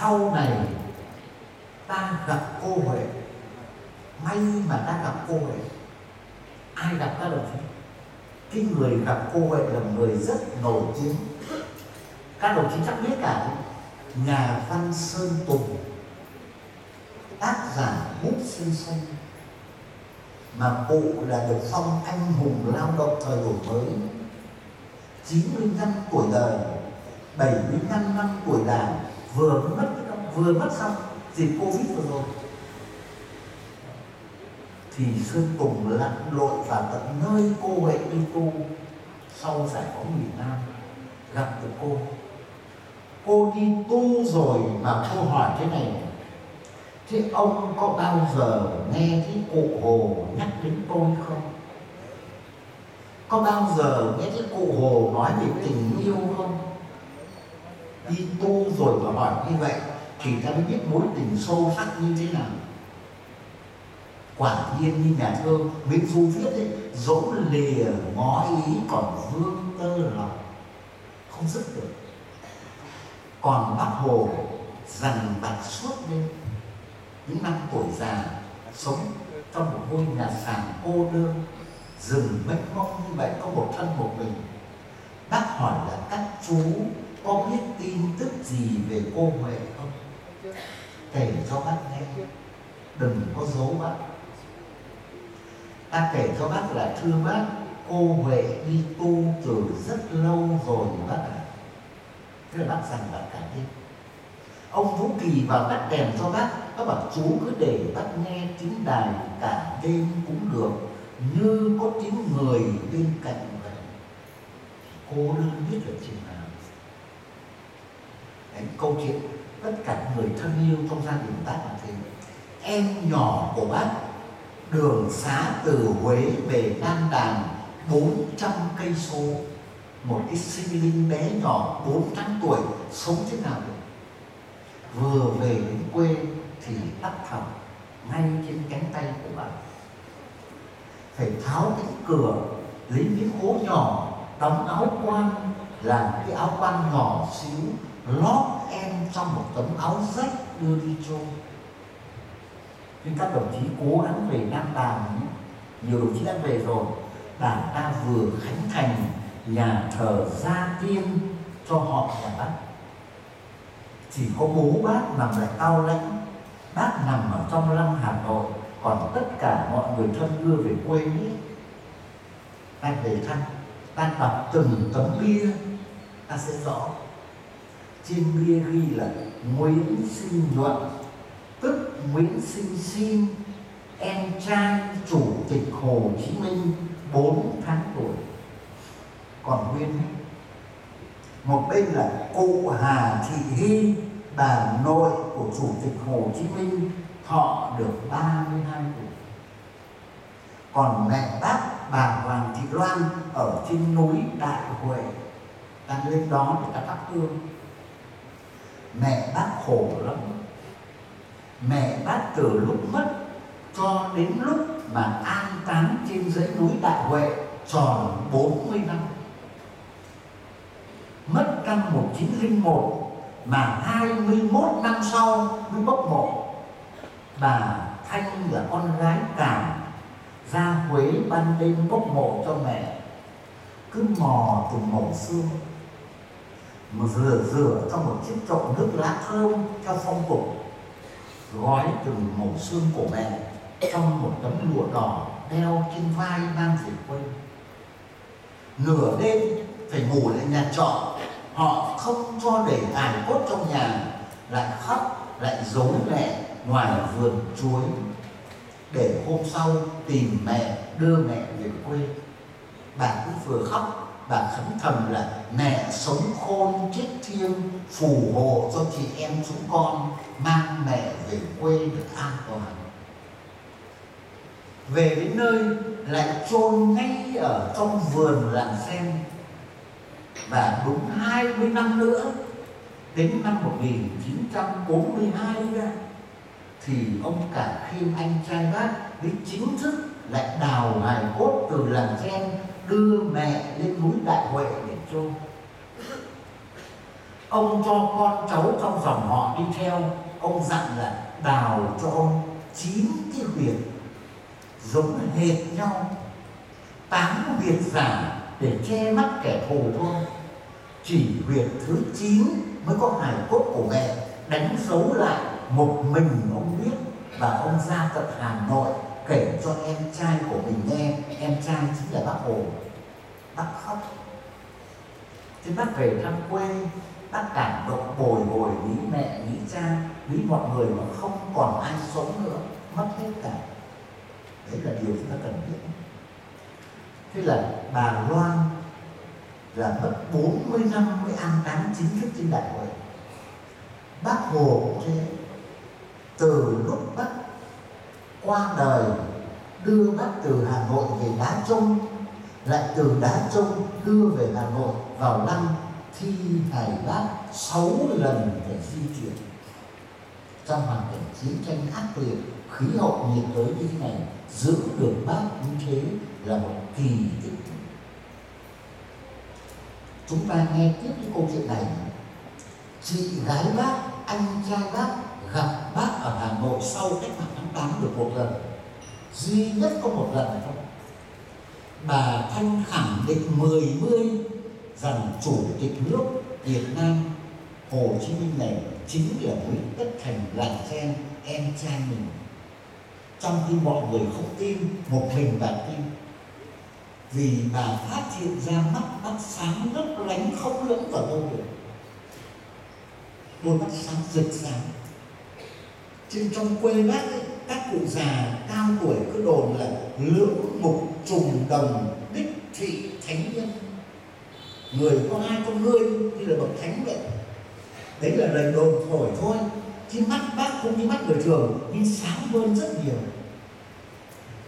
sau này, ta gặp cô huệ. May mà ta gặp cô huệ. Ai gặp ta được? cái người gặp cô huệ là người rất nổi tiếng. Các đồng chí chắc biết cả. Nhà văn sơn tùng, tác giả bút sinh xanh mà cụ là được phong anh hùng lao động thời đổi mới. 95 tuổi đời 75 năm tuổi đảng vừa mất vừa mất xong, dịch covid vừa rồi. Thì sơn tùng lặn lội vào tận nơi cô huệ đi tu, sau giải phóng miền nam, gặp được cô. Cô đi tu rồi mà cô hỏi thế này, thế ông có bao giờ nghe thấy cụ hồ nhắc đến tôi không? Có bao giờ nghe thấy cụ hồ nói về tình yêu không? Đi tu rồi mà hỏi như vậy thì ta mới biết mối tình sâu sắc như thế nào. Quả nhiên như nhà thơ Nguyễn Du viết ấy dỗ lìa ngó ý còn vương tơ lòng không dứt được. Còn bác hồ dằn vặt suốt lên những năm tuổi già sống trong một ngôi nhà sàn cô đơn, rừng mênh mông như vậy có một thân một mình. Bác hỏi là các chú có biết tin tức gì về cô huệ không? Kể cho bác nghe. Đừng có giấu bác. Ta kể cho bác là thưa bác, cô huệ đi tu từ rất lâu rồi bác ạ. À. thế là bác rằng bác cả đêm ông vũ kỳ vào tắt đèn cho bác. Bác bảo chú cứ để bác nghe tiếng đài cả đêm cũng được. Như có tiếng người bên cạnh vậy. Cô đơn biết được chừng nào cái câu chuyện. Tất cả người thân yêu trong gia đình bác là thế. Em nhỏ của bác, đường xá từ Huế về Nam Đàn 400 cây số. Một cái sinh linh bé nhỏ 400 tuổi, sống thế nào được? Vừa về đến quê thì tắt thầm ngay trên cánh tay của bạn phải tháo cái cửa, lấy miếng hố nhỏ, đóng áo quan, làm cái áo quan nhỏ xíu lót em trong một tấm áo rách đưa đi chôn. Nhưng các đồng chí cố gắng về Nam Đàn nhiều đồng chí đã về rồi. Đảng ta vừa khánh thành nhà thờ gia tiên cho họ nhà bác. Chỉ có bố bác nằm lại cao lãnh. Bác nằm ở trong lăng hà nội. Còn tất cả mọi người thân đưa về quê ấy ta về thăm. Ta đọc từng tấm bia. Ta sẽ rõ trên bia ghi là Nguyễn Sinh Nhuận, tức Nguyễn Sinh Sinh em trai chủ tịch Hồ Chí Minh 4 tháng tuổi. Còn nguyên một bên là cụ Hà Thị Hy, bà nội của chủ tịch Hồ Chí Minh, thọ được 32 tuổi. Còn mẹ bác, bà Hoàng Thị Loan, ở trên núi Đại Huệ. Đang lên đó để ta thắp hương mẹ bác khổ lắm. Mẹ bác từ lúc mất cho đến lúc mà an táng trên dãy núi Đại Huệ tròn 40 năm. Mất năm 1901 mà 21 năm sau mới bốc mộ. Bà Thanh là con gái cả ra Huế ban đêm bốc mộ cho mẹ. Cứ mò từng mộ xương mà rửa rửa trong một chiếc chậu nước lá thơm theo phong tục. Gói từng màu xương của mẹ trong một tấm lụa đỏ đeo trên vai mang về quê. Nửa đêm phải ngủ lại nhà trọ, họ không cho để hài cốt trong nhà, lại khóc, lại giấu mẹ ngoài vườn chuối. Để hôm sau tìm mẹ, đưa mẹ về quê. Bà cũng vừa khóc bà khấn thầm là mẹ sống khôn chết thiêng, phù hộ cho chị em chúng con, mang mẹ về quê được an toàn. Về đến nơi lại chôn ngay ở trong vườn làng sen. Và đúng 20 năm nữa, đến năm 1942 ra, thì ông cả khiêm anh trai bác mới chính thức lại đào hài cốt từ làng sen đưa mẹ lên núi đại huệ để chôn. Ông cho con cháu trong dòng họ đi theo. Ông dặn là đào cho ông chín cái huyệt giống hệt nhau, tám huyệt giả để che mắt kẻ thù thôi. Chỉ huyệt thứ chín mới có hài cốt của mẹ, đánh dấu lại một mình ông biết và ông ra tận Hà Nội kể cho em trai của mình nghe. Em trai chính là bác Hồ. Bác khóc. Thế bác về thăm quê bác cảm động bồi hồi nghĩ mẹ nghĩ cha nghĩ mọi người mà không còn ai sống nữa. Mất hết cả. Đấy là điều chúng ta cần biết. Thế là bà Loan là mất 40 năm mới an táng chính thức trên đại hội. Bác hồ cũng thế. Từ lúc bác qua đời, đưa bác từ hà nội về đá Trung, lại từ đá Trung đưa về hà nội vào năm thi hài bác sáu lần phải di chuyển. Trong hoàn cảnh chiến tranh ác liệt, khí hậu nhiệt đới như thế này, giữ được bác như thế là một kỳ tích. Chúng ta nghe tiếp cái câu chuyện này. Chị gái bác, anh trai bác gặp bác ở Hà Nội sau cách mạng tháng 8 được một lần. Duy nhất có một lần thôi. Bà Thanh khẳng định mười mươi rằng chủ tịch nước Việt Nam Hồ Chí Minh này chính là Nguyễn Tất Thành là gen em trai mình. Trong khi mọi người không tin một mình bà tin. Vì bà phát hiện ra mắt mắt sáng lấp lánh không lẫn vào đâu được. Đôi mắt sáng rực sáng. Trên trong quê bác ấy, các cụ già cao tuổi cứ đồn là lưỡng mục trùng đồng đích thị thánh nhân. Người có hai con ngươi như là bậc thánh vậy. Đấy là lời đồn thổi thôi. Chứ mắt bác không như mắt người thường nhưng sáng hơn rất nhiều.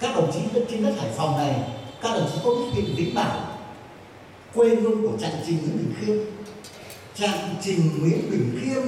Các đồng chí trên đất hải phòng này, các đồng chí có biết tìm vĩnh bảo, quê hương của trạng trình nguyễn bình khiêm? Trạng trình nguyễn bình khiêm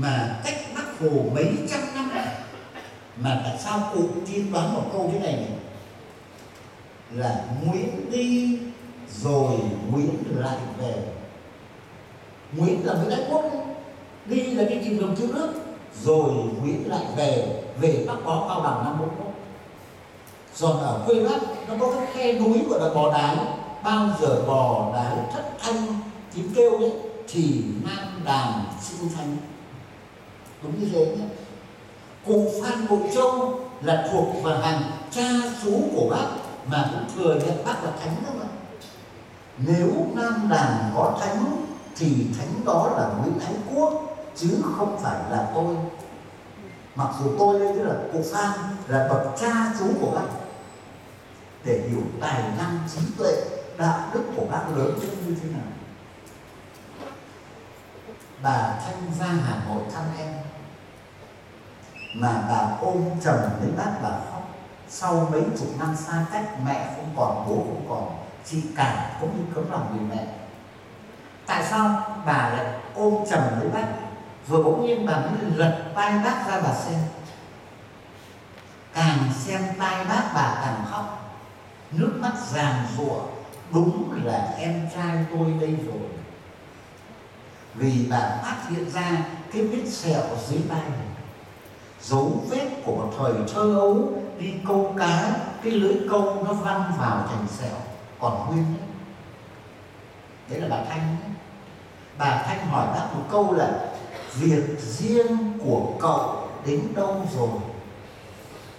mà cách bắc hồ mấy trăm mà tại sao cụ tiên đoán một câu thế này, nhỉ? là nguyễn đi rồi nguyễn lại về. Nguyễn là nguyễn ái quốc. Đấy đi là đi tìm đồng cứu nước. Rồi nguyễn lại về. Về bắc có cao bằng năm bốn một còn ở quê bắc nó có cái khe núi gọi là bò đái. Bao giờ bò đái thất thanh tiếng kêu đấy thì nam đàn sinh thanh. Đúng như thế nhé cụ phan bội châu là thuộc vào hàng cha chú của bác mà cũng thừa nhận bác là thánh đó mà. Nếu nam đàn có thánh, thì thánh đó là nguyễn ái quốc, chứ không phải là tôi. Mặc dù tôi đây tức là cụ phan, là bậc cha chú của bác. Để hiểu tài năng trí tuệ, đạo đức của bác lớn như thế nào. Bà thanh ra hà nội thăm em mà bà ôm chầm lấy bác bà khóc. Sau mấy chục năm xa cách, mẹ không còn, bố không còn, chị cả cũng như cấm lòng người mẹ. Tại sao bà lại ôm chầm lấy bác? Rồi bỗng nhiên bà mới lật tay bác ra bà xem. Càng xem tay bác bà càng khóc. Nước mắt ràn rụa, đúng là em trai tôi đây rồi. Vì bà phát hiện ra cái vết sẹo dưới tay này dấu vết của một thời thơ ấu đi câu cá, cái lưới câu nó văng vào thành sẹo, còn nguyên. Đấy đấy là bà thanh đấy. bà thanh hỏi bác một câu là, việc riêng của cậu đến đâu rồi?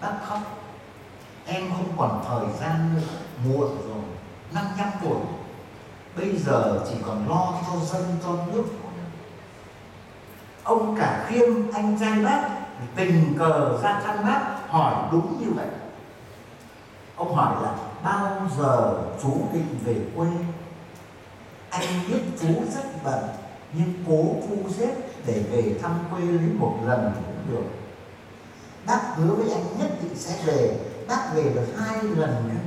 Bác khóc. Em không còn thời gian nữa, muộn rồi, năm năm tuổi. Bây giờ chỉ còn lo cho dân, cho nước. Ông cả khiêm, anh trai bác tình cờ ra thăm bác hỏi đúng như vậy. Ông hỏi là bao giờ chú định về quê? Anh biết chú rất bận, nhưng cố thu xếp để về thăm quê lấy một lần cũng được. Bác hứa với anh nhất định sẽ về, bác về được hai lần nữa.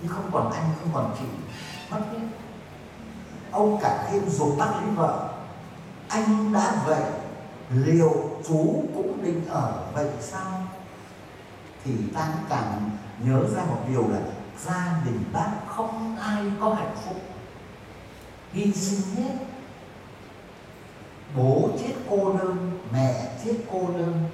Nhưng không còn anh, không còn chị, mất ông cả thêm dùng bác lấy vợ. Anh đã vậy liệu chú cũng định ở vậy sao? Thì ta càng nhớ ra một điều là gia đình bác không ai có hạnh phúc. Hy sinh hết. Bố chết cô đơn, mẹ chết cô đơn.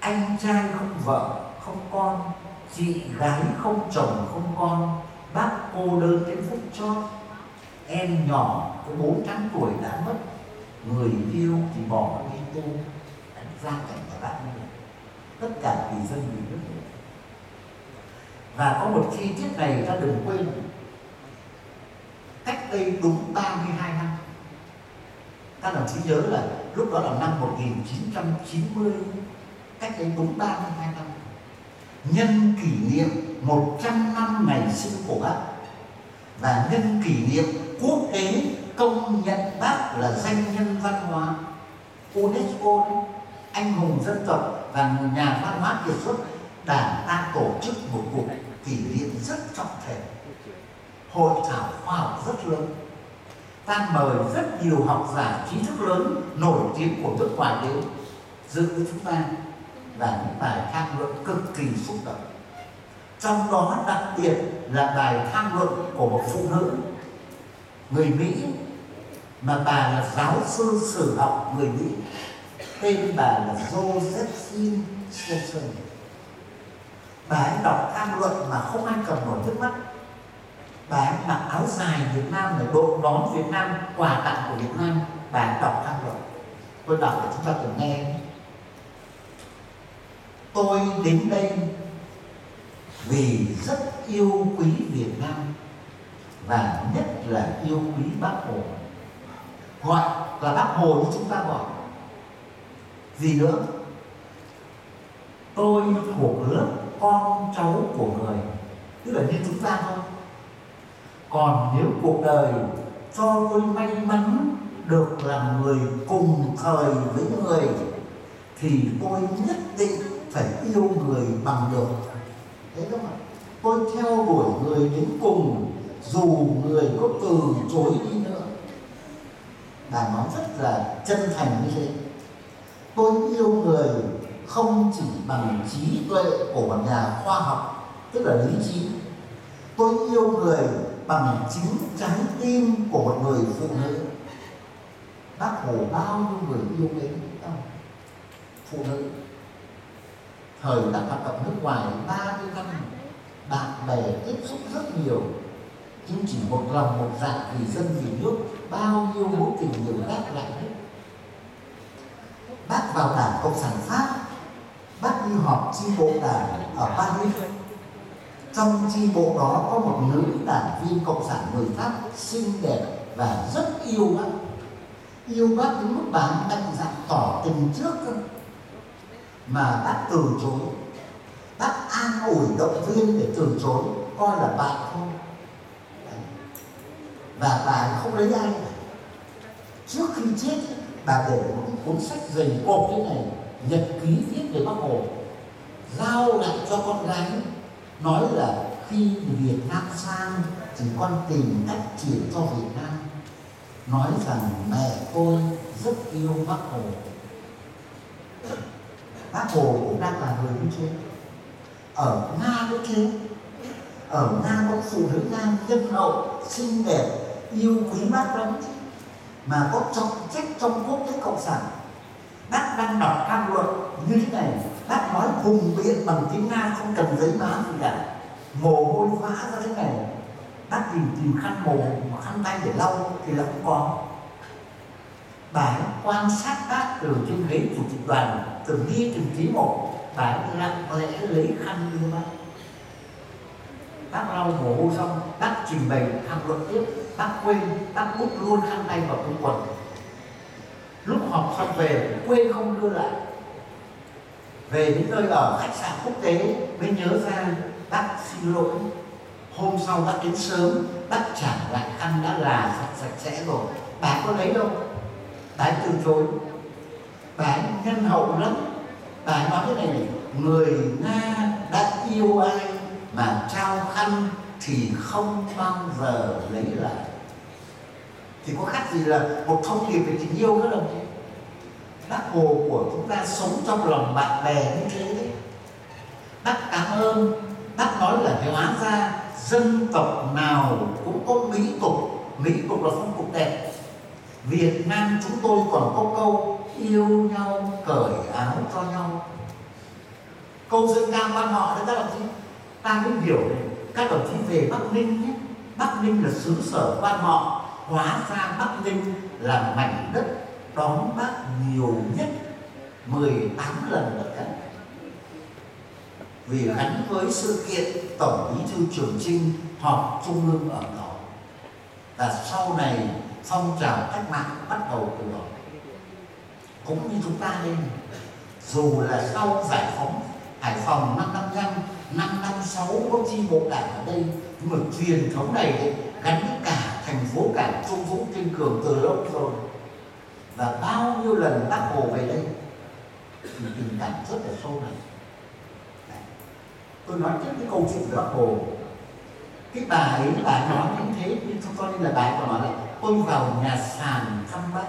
Anh trai không vợ, không con. Chị gái không chồng, không con. Bác cô đơn đến phút chót. Em nhỏ có bốn tháng tuổi đã mất người yêu thì bỏ đi tu anh ra cảnh và bạn như vậy tất cả vì dân vì nước và có một chi tiết này ta đừng quên. Cách đây đúng 32 năm, các đồng chí nhớ là lúc đó là năm 1990 cách đây đúng 32 năm. Nhân kỷ niệm 100 năm ngày sinh của bác và nhân kỷ niệm quốc tế công nhận bác là danh nhân văn hóa. UNESCO đấy, anh hùng dân tộc và nhà văn hóa kiệt xuất đảng ta tổ chức một cuộc kỷ niệm rất trọng thể. Hội thảo khoa học rất lớn ta mời rất nhiều học giả trí thức lớn nổi tiếng của nước ngoài đến dự với chúng ta và những bài tham luận cực kỳ xúc động. Trong đó đặc biệt là bài tham luận của một phụ nữ người Mỹ mà bà là giáo sư sử học người Mỹ. Tên bà là Josephine Swenson bà ấy đọc tham luận mà không ai cầm nổi nước mắt. Bà ấy mặc áo dài Việt Nam để đội nón Việt Nam, quà tặng của Việt Nam, bà ấy đọc tham luận. Tôi đọc để chúng ta cùng nghe. Tôi đến đây vì rất yêu quý Việt Nam và nhất là yêu quý Bác Hồ gọi là Bác Hồ như chúng ta gọi gì nữa? Tôi thuộc lớp con cháu của người. Tức là như chúng ta thôi. Còn nếu cuộc đời cho tôi may mắn được làm người cùng thời với người, thì tôi nhất định phải yêu người bằng được. Thế đó mà tôi theo đuổi người đến cùng, dù người có từ chối đi nữa và nó rất là chân thành như thế. Tôi yêu người không chỉ bằng trí tuệ của một nhà khoa học, tức là lý trí. Tôi yêu người bằng chính trái tim của một người phụ nữ. Bác hồ bao nhiêu người yêu mến không phụ nữ? Thời đã hoạt động nước ngoài 30 năm, bạn bè tiếp xúc rất nhiều nhưng chỉ một lòng, một dạ vì dân, vì nước, bao nhiêu mối tình người bác lại hết. Bác vào đảng cộng sản pháp, bác đi họp chi bộ đảng ở paris. Trong chi bộ đó có một nữ đảng viên cộng sản người pháp xinh đẹp và rất yêu bác. Yêu bác đến mức bà mạnh dạn tỏ tình trước cơ. Mà bác từ chối. Bác an ủi động viên để từ chối, coi là bạn thôi và bà không lấy ai cả. Trước khi chết, bà để một cuốn sách dày cộp thế này, nhật ký viết về bác hồ, giao lại cho con gái, nói là khi Việt Nam sang thì con tìm cách chuyển cho Việt Nam. Nói rằng mẹ tôi rất yêu bác hồ. Bác hồ cũng đang là người như thế ở nga cũng thế ở nga có phụ nữ nga nhân hậu, xinh đẹp yêu quý bác lắm. Mà có trong trách trong quốc tế cộng sản. Bác đang đọc tham luận như thế này, bác nói hùng biện bằng tiếng nga không cần giấy má gì cả. Mồ hôi vã ra thế này. Bác tìm tìm khăn mồ khăn tay để lau thì là không có. Bà quan sát bác từ trên ghế chủ tịch đoàn từng đi từng tí một. Bà lặng lẽ lấy khăn đưa bác bác lau mồ hôi xong bác trình bày tham luận tiếp. Bác quên bác bút luôn khăn tay vào túi quần. Lúc họp xong về quên không đưa lại. Về đến nơi ở khách sạn quốc tế mới nhớ ra bác xin lỗi. Hôm sau bác đến sớm bác trả lại khăn đã là sạch sạch sẽ rồi. Bà có lấy đâu bà từ chối. Bà nhân hậu lắm. Bà nói thế này, này người nga đã yêu ai? Mà trao khăn thì không bao giờ lấy lại. Thì có khác gì là một thông điệp về tình yêu các đồng chí? Bác hồ của chúng ta sống trong lòng bạn bè như thế đấy. Bác cảm ơn, bác nói là hóa ra dân tộc nào cũng có mỹ tục. Mỹ tục là phong tục đẹp. Việt Nam chúng tôi còn có câu yêu nhau cởi áo cho nhau. Câu dân ca quan họ đấy các đồng chí ta mới hiểu các đồng chí về Bắc Ninh nhé. Bắc Ninh là xứ sở quan họ, hóa ra Bắc Ninh là mảnh đất đón bác nhiều nhất 18 lần ở cả vì gắn với sự kiện tổng bí thư trường trinh họp trung ương ở đó. Và sau này, phong trào cách mạng bắt đầu từ đó. Cũng như chúng ta đây dù là sau giải phóng Hải Phòng năm năm năm năm năm sáu, có chi bộ đảng ở đây. Nhưng mà truyền thống này gắn với cả thành phố cảng Trung Dũng Kiên Cường từ lâu rồi. Và bao nhiêu lần bác Hồ về đây, thì tình cảm rất là sâu này tôi nói trước cái câu chuyện về bác Hồ. Cái bà ấy, bà nói như thế, nhưng cho nên là bà ấy còn nói là tôi vào nhà sàn thăm bác.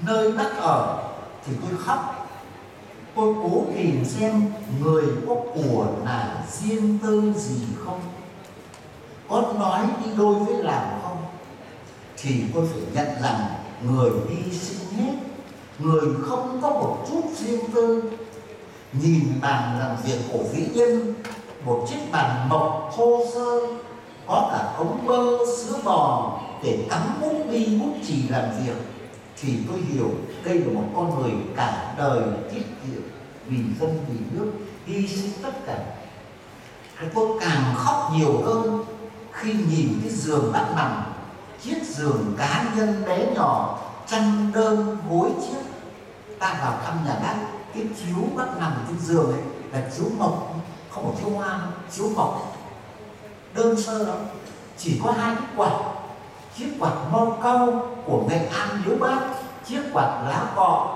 Nơi bác ở, thì tôi khóc tôi cố tìm xem người có của là riêng tư gì không? Có nói đi đôi với làm không? Thì tôi phải nhận rằng người đi sinh hết, người không có một chút riêng tư. Nhìn bàn làm việc của vĩ nhân một chiếc bàn mộc thô sơ, có cả ống bơ sữa bò để cắm bút bi bút chì làm việc thì tôi hiểu đây là một con người cả đời tiết kiệm vì dân vì nước hy sinh tất cả. Tôi càng khóc nhiều hơn khi nhìn cái giường bác nằm chiếc giường cá nhân bé nhỏ chăn đơn gối chiếc. Ta vào thăm nhà bác cái chiếu bác nằm trên giường ấy là chiếu mộc không có chiếu hoa chiếu mộc. Đơn sơ lắm, chỉ có hai cái quạt chiếc quạt mông câu của nghệ an miếu bác chiếc quạt lá cọ